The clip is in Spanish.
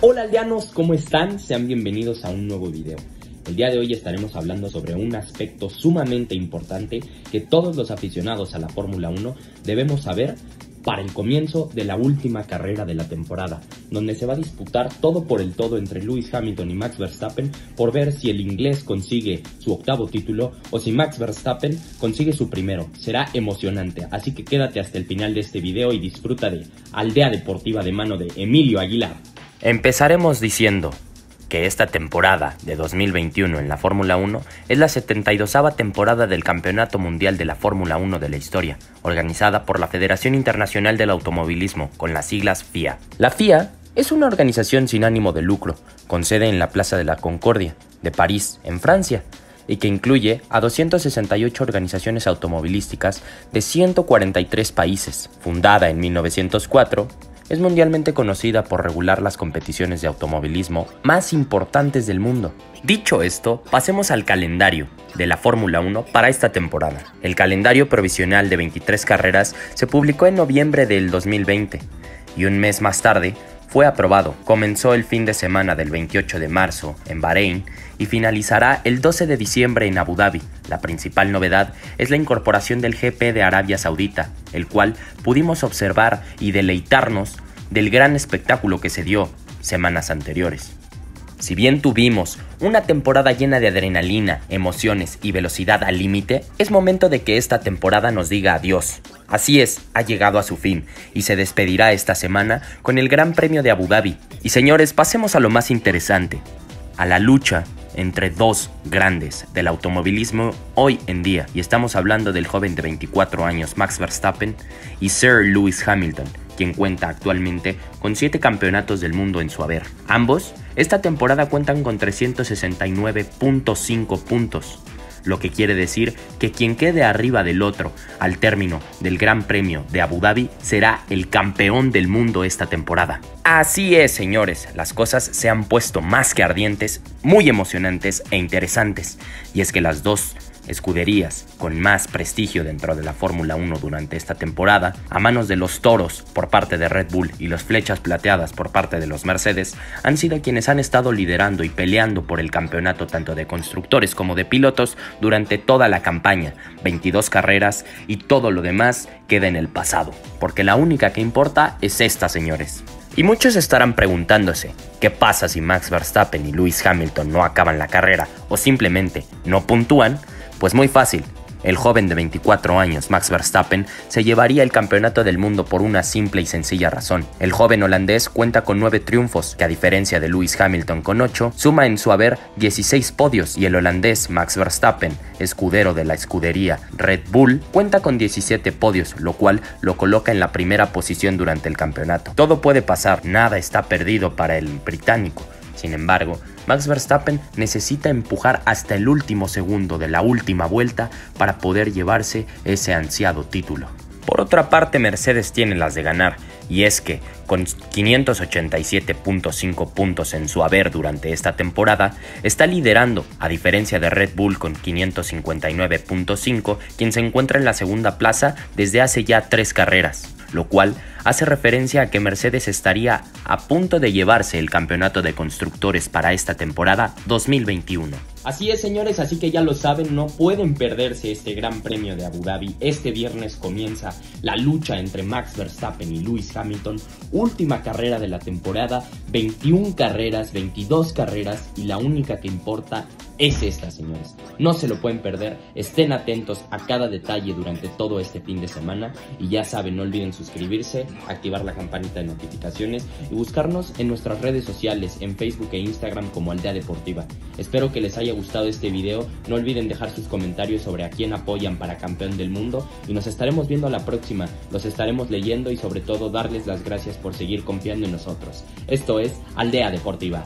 Hola aldeanos, ¿cómo están? Sean bienvenidos a un nuevo video. El día de hoy estaremos hablando sobre un aspecto sumamente importante que todos los aficionados a la Fórmula 1 debemos saber para el comienzo de la última carrera de la temporada, donde se va a disputar todo por el todo entre Lewis Hamilton y Max Verstappen por ver si el inglés consigue su octavo título o si Max Verstappen consigue su primero. Será emocionante, así que quédate hasta el final de este video y disfruta de Aldea Deportiva de mano de Emilio Aguilar. Empezaremos diciendo que esta temporada de 2021 en la Fórmula 1 es la 72 temporada del Campeonato Mundial de la Fórmula 1 de la historia, organizada por la Federación Internacional del Automovilismo, con las siglas FIA. La FIA es una organización sin ánimo de lucro, con sede en la Plaza de la Concordia, de París, en Francia, y que incluye a 268 organizaciones automovilísticas de 143 países. Fundada en 1904, es mundialmente conocida por regular las competiciones de automovilismo más importantes del mundo. Dicho esto, pasemos al calendario de la Fórmula 1 para esta temporada. El calendario provisional de 23 carreras se publicó en noviembre del 2020 y un mes más tarde fue aprobado. Comenzó el fin de semana del 28 de marzo en Bahrein y finalizará el 12 de diciembre en Abu Dhabi. La principal novedad es la incorporación del GP de Arabia Saudita, el cual pudimos observar y deleitarnos del gran espectáculo que se dio semanas anteriores. Si bien tuvimos una temporada llena de adrenalina, emociones y velocidad al límite, es momento de que esta temporada nos diga adiós. Así es, ha llegado a su fin y se despedirá esta semana con el Gran Premio de Abu Dhabi. Y señores, pasemos a lo más interesante, a la lucha entre dos grandes del automovilismo hoy en día. Y estamos hablando del joven de 24 años Max Verstappen y Sir Lewis Hamilton, quien cuenta actualmente con 7 campeonatos del mundo en su haber. Ambos, esta temporada cuentan con 369.5 puntos, lo que quiere decir que quien quede arriba del otro al término del Gran Premio de Abu Dhabi será el campeón del mundo esta temporada. Así es, señores, las cosas se han puesto más que ardientes, muy emocionantes e interesantes, y es que las dos escuderías con más prestigio dentro de la Fórmula 1 durante esta temporada, a manos de los toros por parte de Red Bull y las flechas plateadas por parte de los Mercedes, han sido quienes han estado liderando y peleando por el campeonato tanto de constructores como de pilotos durante toda la campaña, 22 carreras y todo lo demás queda en el pasado, porque la única que importa es esta, señores. Y muchos estarán preguntándose, ¿qué pasa si Max Verstappen y Lewis Hamilton no acaban la carrera o simplemente no puntúan? Pues muy fácil, el joven de 24 años, Max Verstappen, se llevaría el campeonato del mundo por una simple y sencilla razón. El joven holandés cuenta con 9 triunfos, que a diferencia de Lewis Hamilton con 8, suma en su haber 16 podios y el holandés Max Verstappen, escudero de la escudería Red Bull, cuenta con 17 podios, lo cual lo coloca en la primera posición durante el campeonato. Todo puede pasar, nada está perdido para el británico. Sin embargo, Max Verstappen necesita empujar hasta el último segundo de la última vuelta para poder llevarse ese ansiado título. Por otra parte, Mercedes tiene las de ganar, y es que, con 587.5 puntos en su haber durante esta temporada, está liderando, a diferencia de Red Bull con 559.5, quien se encuentra en la segunda plaza desde hace ya tres carreras lo cual hace referencia a que Mercedes estaría a punto de llevarse el campeonato de constructores para esta temporada 2021. Así es, señores, así que ya lo saben, no pueden perderse este Gran Premio de Abu Dhabi. Este viernes comienza la lucha entre Max Verstappen y Lewis Hamilton, última carrera de la temporada, 21 carreras, 22 carreras y la única que importa es esta, señores. No se lo pueden perder, estén atentos a cada detalle durante todo este fin de semana y ya saben, no olviden suscribirse, activar la campanita de notificaciones y buscarnos en nuestras redes sociales, en Facebook e Instagram como Aldea Deportiva. Espero que les haya gustado este video, no olviden dejar sus comentarios sobre a quién apoyan para campeón del mundo y nos estaremos viendo a la próxima, los estaremos leyendo y sobre todo darles las gracias por seguir confiando en nosotros. Esto es Aldea Deportiva.